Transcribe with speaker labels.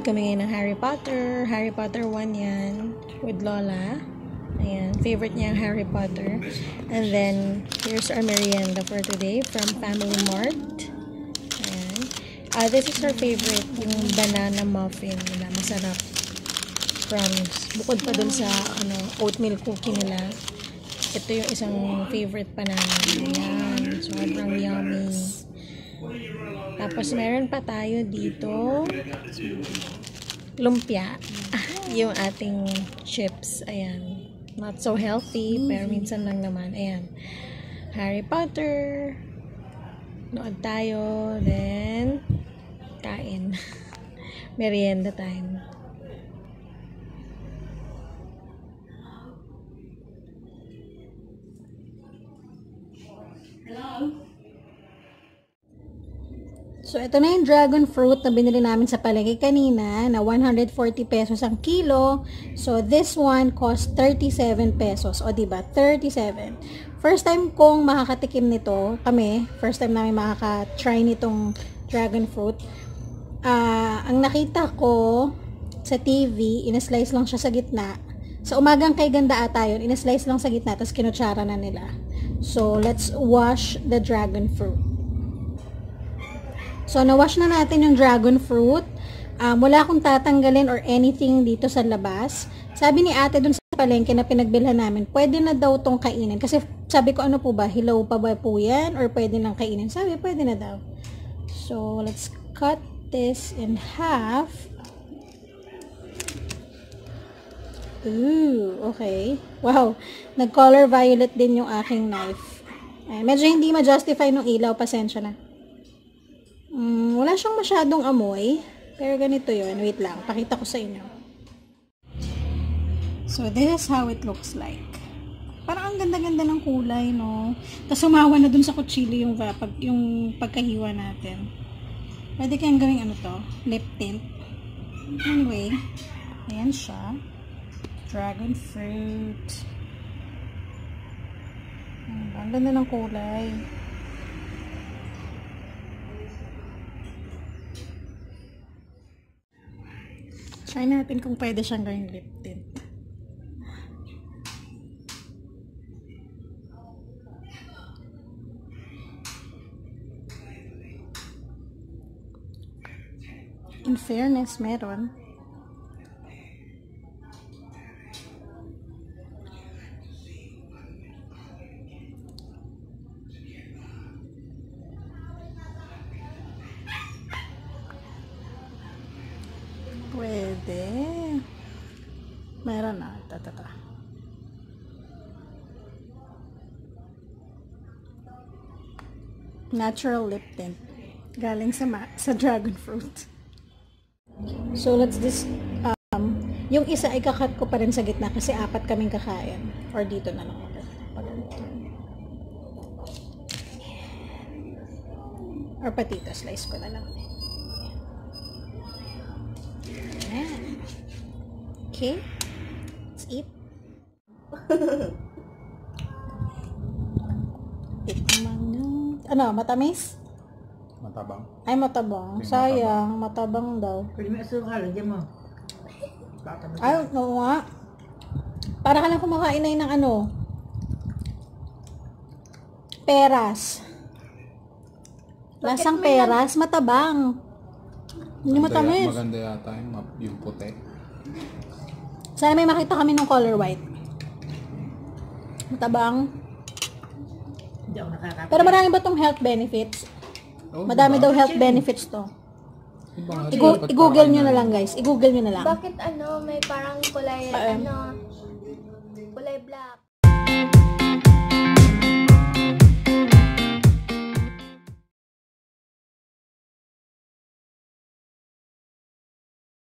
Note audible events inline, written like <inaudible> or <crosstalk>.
Speaker 1: Nanonood kami ngayon ng Harry Potter. Harry Potter 1 yan. With Lola. Ayan. Favorite niya ang Harry Potter. And then, here's our merienda for today from Family Mart. Ayan. Uh, this is our favorite. Yung banana muffin nila. Masarap. Promise. Bukod pa dun sa ano, oatmeal cookie nila. Ito yung isang favorite pa namin. Ayan. Sobrang yummy. Tapos meron pa tayo dito lumpia. yung ating chips. Ayan. Not so healthy, pero minsan lang naman. Ayan. Harry Potter. Nood tayo. Then, kain. <laughs> Merienda time. So, ito na yung dragon fruit na binili namin sa palengke kanina na 140 pesos ang kilo. So, this one cost 37 pesos. O, diba? 37. First time kong makakatikim nito, kami, first time namin makaka-try nitong dragon fruit. Uh, ang nakita ko sa TV, in-slice lang siya sa gitna. Sa umagang kay ganda ata yun, in-slice lang sa gitna, tapos kinutsara na nila. So, let's wash the dragon fruit. So, nawash na natin yung dragon fruit. Um, wala akong tatanggalin or anything dito sa labas. Sabi ni ate dun sa palengke na pinagbilhan namin, pwede na daw tong kainin. Kasi sabi ko, ano po ba, hilaw pa ba po yan? Or pwede nang kainin? Sabi, pwede na daw. So, let's cut this in half. Ooh, okay. Wow, nag-color violet din yung aking knife. Ay, medyo hindi ma-justify nung ilaw, pasensya na. Mm, wala siyang masyadong amoy. Pero ganito yon Wait lang. Pakita ko sa inyo. So, this is how it looks like. Parang ang ganda-ganda ng kulay, no? Tapos umawa na dun sa kutsilo yung, pag, yung pagkahiwa natin. Pwede kayang gawing ano to? Lip tint. Anyway, ayan siya. Dragon fruit. Ang ganda ng kulay. Try natin kung pwede siyang gawing lip tint. In fairness, meron. Pwede. Meron na. Ito. Natural lip tint. Galing sa, sa dragon fruit. So, let's this, um, yung isa ay kakat ko pa rin sa gitna kasi apat kaming kakain. Or dito na lang. Or patito, slice ko na lang. Okay. Let's eat. Tikman Ano, matamis?
Speaker 2: Matabang.
Speaker 1: Ay, matabang. Sayang, matabang daw.
Speaker 3: Pwede may asukal, lagyan mo.
Speaker 1: Ay, oo nga. Para ka lang kumakain na ng ano. Peras. Lasang peras, matabang. Hindi matamis.
Speaker 2: Maganda yata yung, yung puti.
Speaker 1: Sana may makita kami ng color white. Matabang.
Speaker 3: Hindi ako nakakapit.
Speaker 1: Pero marami ba tong health benefits?
Speaker 2: Oh,
Speaker 1: Madami
Speaker 2: diba?
Speaker 1: daw health benefits to. I-google nyo na
Speaker 2: ano,
Speaker 1: lang guys. I-google nyo na lang.
Speaker 4: Bakit ano, may parang kulay, ano,